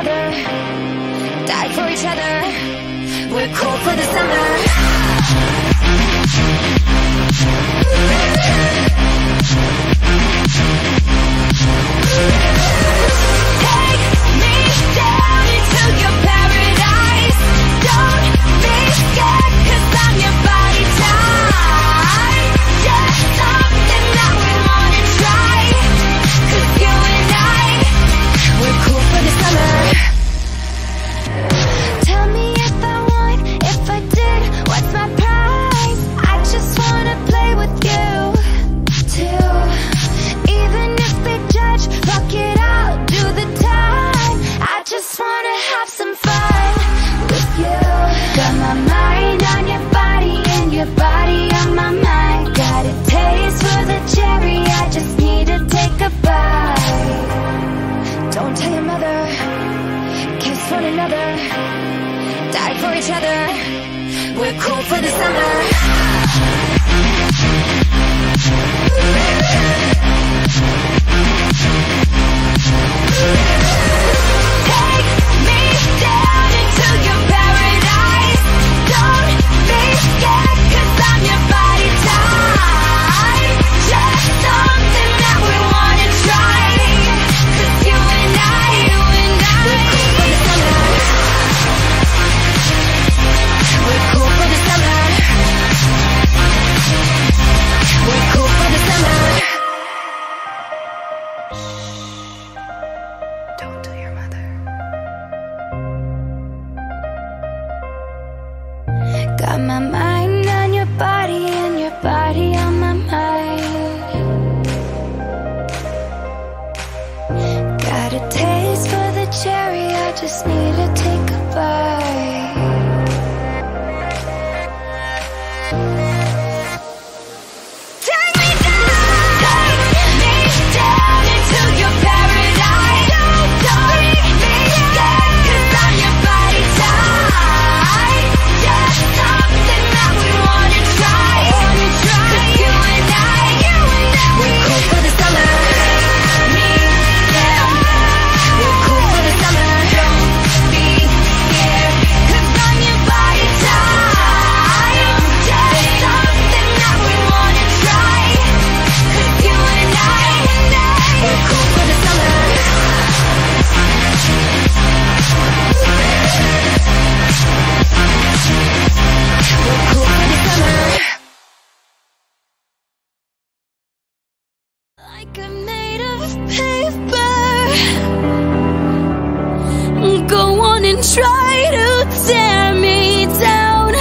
other, died for each other. We're cool for We're cool for the summer. Got my mind on your body and your body on my mind. Got a taste for the cherry, I just need a bite. Of paper. Go on and try to tear me down.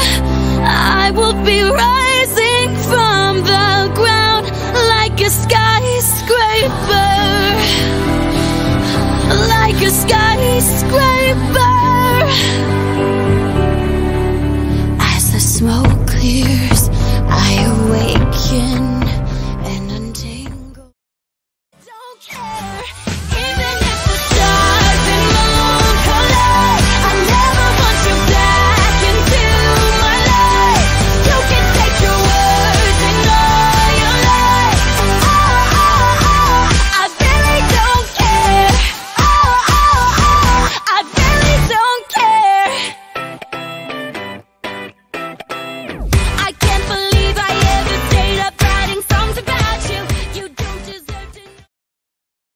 I will be rising from the ground like a skyscraper. Like a skyscraper.